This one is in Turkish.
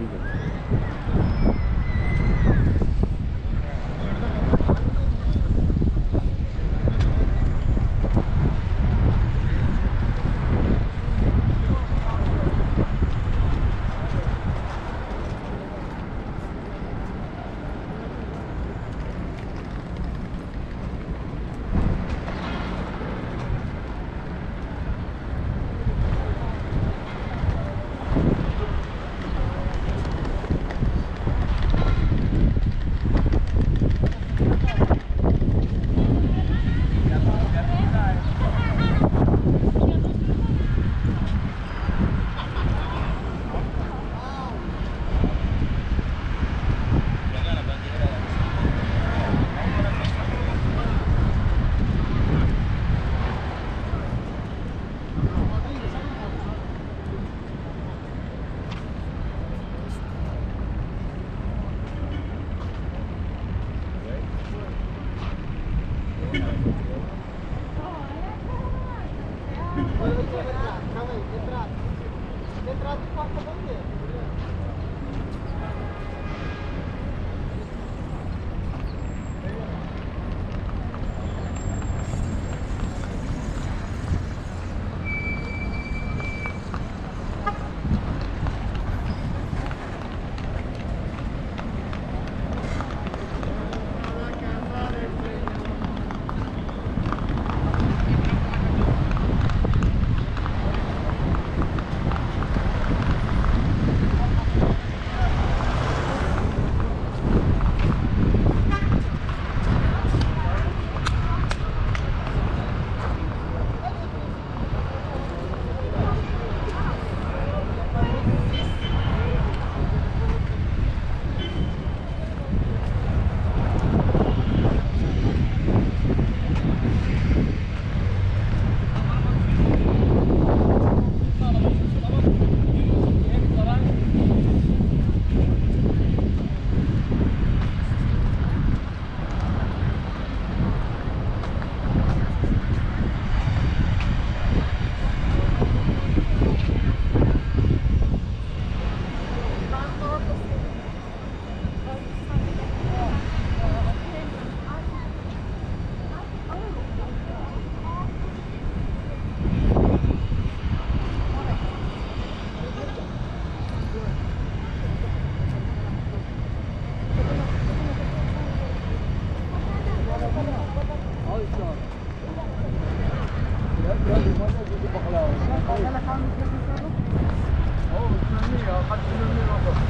moving. trafik patladı mı. Thank you.